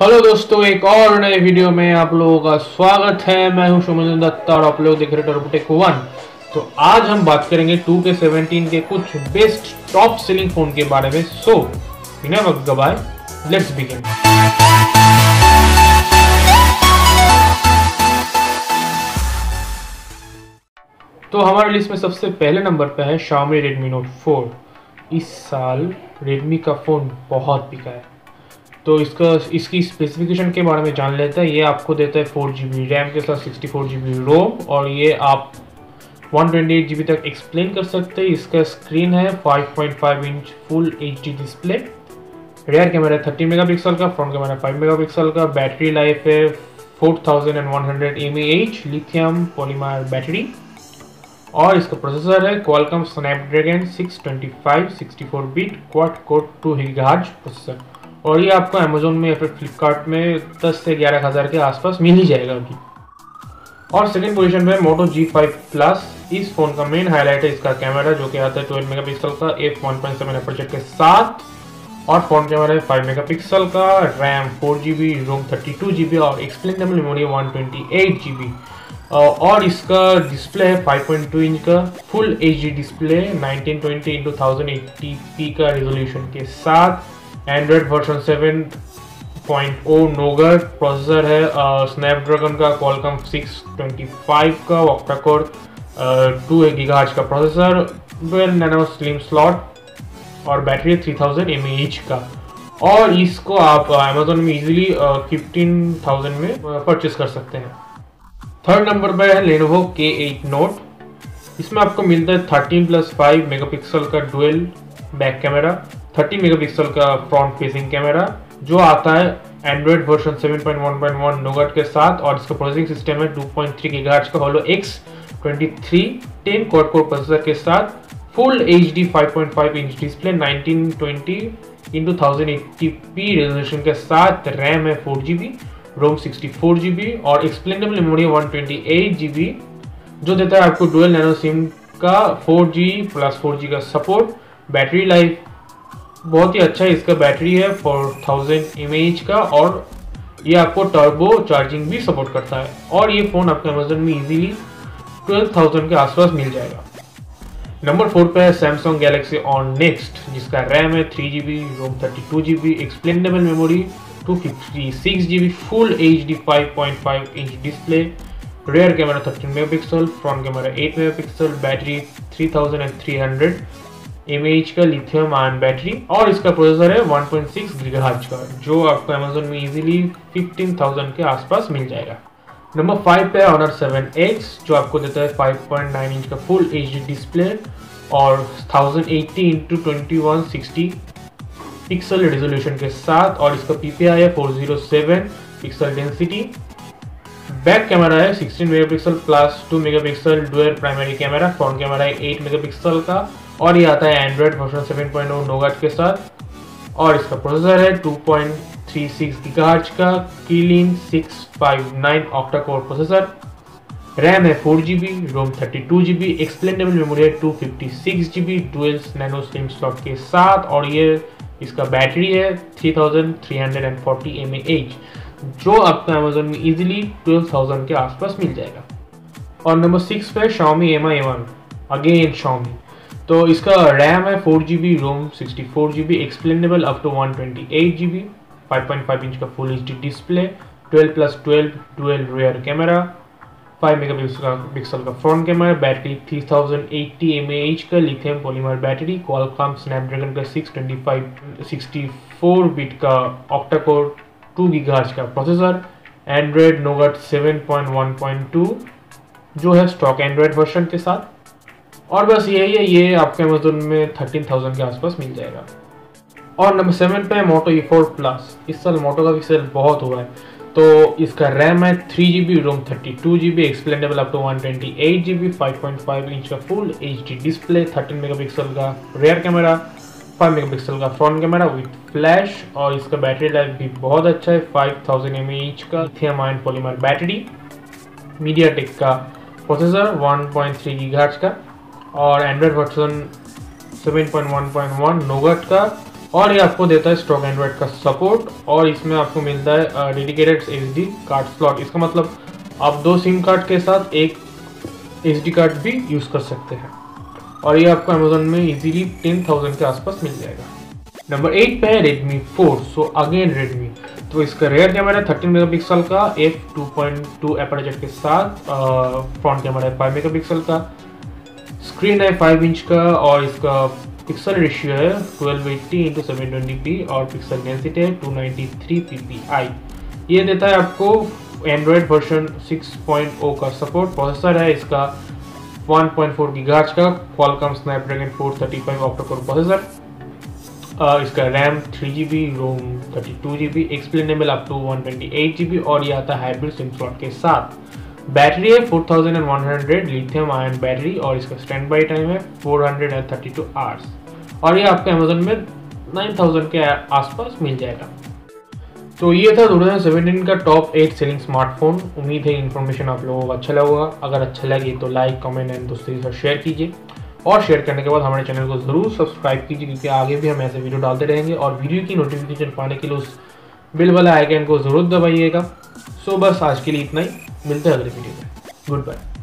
Hello दोस्तों, एक और नए वीडियो में आप लोगों का स्वागत है। मैं हूँ सुमन दत्ता और आप लोग देख रहे टर्बोटेक वन तो आज हम बात करेंगे टू के सेवनटीन के कुछ बेस्ट टॉप सेलिंग फ़ोन के बारे में। सो बिना वक्त गवाए लेट्स बिगिन तो हमारे लिस्ट में सबसे पहले नंबर पे है Xiaomi रेडमी नोट 4 इस साल रेडमी का फ़ोन बहुत बिका है। तो इसका, इसकी स्पेसिफिकेशन के बारे में जान लेते हैं। ये आपको देता है फोर जी बी रैम के साथ sixty four G B ROM और ये आप one twenty eight G B तक एक्सप्लेन कर सकते हैं। इसका स्क्रीन है five point five inch full H D display rear camera thirty mega pixel का front camera five mega pixel का। बैटरी लाइफ है four thousand and one hundred M H lithium polymer battery और इसका processor है Qualcomm Snapdragon 625 64 bit quad core 2 gigahertz processor और ये आपको Amazon में या फिर फ्लिपकार्ट में 10 से ग्यारह हज़ार के आसपास मिल ही जाएगा अभी। और सेकेंड पोजीशन पे मोटो जी फाइव प्लस इस फ़ोन का मेन हाईलाइट है इसका कैमरा जो कि आता है 12 मेगापिक्सल का एफ़ 1.7 अपर्चर के साथ। और फ्रंट कैमरा है 5 मेगापिक्सल का रैम 4GB रोम 32GB और एक्सप्लेनेबल मेमोरी 128GB और इसका डिस्प्ले है 5.2 इंच का full H display 1920 into thousand का रेजोल्यूशन के साथ। एंड्रॉयड वर्जन 7.0 नोगर प्रोसेसर है स्नैपड्रैगन का कॉलकम 625 का ऑक्टा कोर टू गीगाहर्ट्ज का processor dual nano slim slot और बैटरी 3000 एमएएच का। और इसको आप अमेजोन में इजीली 15000 में परचेस कर सकते हैं। थर्ड नंबर पर है लेनोवो के एट नोट इसमें आपको मिलता है thirteen plus five mega pixel का dual back camera thirteen mega pixel का फ्रंट फेसिंग कैमरा जो आता है एंड्रॉयड वर्जन 7.1.1 नोगट के साथ और इसका प्रोसेसिंग सिस्टम है 2.3 पॉइंट का Helio X 23 10 quad core processor के साथ full H D five inch display 1920 into thousand eighty P resolution के साथ रैम है four G B ROM sixty four G B और explainable memory one twenty eight G B जो देता है आपको डुअल नैनो सिम का four G plus four G का सपोर्ट बैटरी लाइफ बहुत ही अच्छा इसका बैटरी है फोर थाउज़ेंड एम का और ये आपको टर्बो चार्जिंग भी सपोर्ट करता है। और ये फ़ोन आपको अमेजोन में इजीली ट्वेल्व थाउज़ेंड के आसपास मिल जाएगा। नंबर फोर पे है सैमसंग गैलेक्सी ऑन नेक्स्ट जिसका रैम है three G B ROM thirty two G B explainable memory 256 GB full HD 5.5 inch display, rear camera 13 megapixel, front camera 8 megapixel battery 3300 mAh का lithium ion battery और इसका processor है 1.6 gigahertz का, जो आपको Amazon में इजीली 15000 के आसपास मिल जाएगा। नंबर फाइव पे ऑनर 7X जो आपको देता है 5.9 इंच का फुल एचडी डिस्प्ले और 1080 इंटू ट्वेंटी पिक्सल रेजोल्यूशन के साथ और इसका पीपीआई है 407 पिक्सल डेंसिटी बैक कैमरा है 16 megapixel plus 2 megapixel dual primary camera front camera है 8 मेगापिक्सल का। और ये आता है एंड्रॉयड वर्जन 7.0 नोगाट के साथ। और इसका प्रोसेसर है 2.36 गीगाहर्ट्ज का Kirin 659 octa core processor RAM है four G B ROM thirty two G B explainable memory है two fifty six G B dual nano slim slot के साथ। और ये इसका बैटरी है 3340 mAh जो आपको अमेजोन में इजीली 12000 के आसपास मिल जाएगा। और नंबर सिक्स पे Xiaomi Mi A1 again Xiaomi तो इसका रैम है four G B ROM sixty four G B explainable up to one twenty eight G B five point five inch का full H D display twelve plus twelve twelve rear camera five mega pixel का front camera battery three thousand eighty M H का lithium polymer battery Qualcomm Snapdragon का six twenty five sixty four bit का octacore two gigahertz का processor Android Nougat seven point one point two जो है stock Android version के साथ। और बस यही है, ये आपके अमेजोन में थर्टीन थाउज़ेंड के आसपास मिल जाएगा। और नंबर सेवन पे है मोटो ई फोर प्लस इस साल मोटो का भी सेल बहुत हुआ है। तो इसका रैम है three G B ROM thirty two G B explainable up to one twenty eight G B five point five inch का full H D display thirteen mega pixel का rear camera five mega pixel का front camera with flash और इसका battery life भी बहुत अच्छा है five thousand M H का lithium ion polymer battery MediaTek का प्रोसेसर वन पॉइंट थ्री का। और एंड्रॉयड पॉइंट वन नोगट का। और ये आपको देता है स्टॉक एंड्रॉयड का सपोर्ट और इसमें आपको मिलता है dedicated H D card slot इसका मतलब आप दो सिम कार्ड के साथ एक एच डी कार्ड भी यूज़ कर सकते हैं। और ये आपको अमेजोन में इजीली टेन थाउज़ेंड के आसपास मिल जाएगा। नंबर एट पे है Redmi four so again Redmi तो इसका रेयर कैमरा है थर्टीन मेगापिक्सल का F two point two aperture के साथ फ्रंट कैमरा है फाइव मेगापिक्सल का। स्क्रीन है फाइव इंच का और इसका पिक्सल रेशियो है twelve eighty into seven twenty P और पिक्सल डेंसिटी है two ninety three P P I ये देता है आपको एंड्रॉयड वर्जन 6.0 का सपोर्ट प्रोसेसर है, इसका वन पॉइंट 1.4 गीगाहर्ट्ज का Qualcomm Snapdragon 435 five core processor इसका RAM three G B ROM thirty two G B expandable up to one twenty eight G B और ये आता है हाइब्रिड सिम स्लॉट के साथ। बैटरी है four thousand and one hundred, lithium ion battery और इसका स्टैंड बाई टाइम है four hundred and thirty two hours और ये आपको अमेजोन में नाइन थाउज़ेंड के आसपास मिल जाएगा। तो ये था 2017 का टॉप एट सेलिंग स्मार्टफ़ोन उम्मीद है इन्फॉर्मेशन आप लोगों को अच्छा लगा अगर अच्छा लगे तो लाइक कमेंट एंड दोस्तों के साथ शेयर कीजिए। और शेयर करने के बाद हमारे चैनल को ज़रूर सब्सक्राइब कीजिए, क्योंकि आगे भी हम ऐसे वीडियो डालते रहेंगे और वीडियो की नोटिफिकेशन पाने के लिए उस बिल वाला आइकन को ज़रूर दबाइएगा। सो बस आज के लिए इतना ही। मिलते हैं अगले वीडियो में। Good bye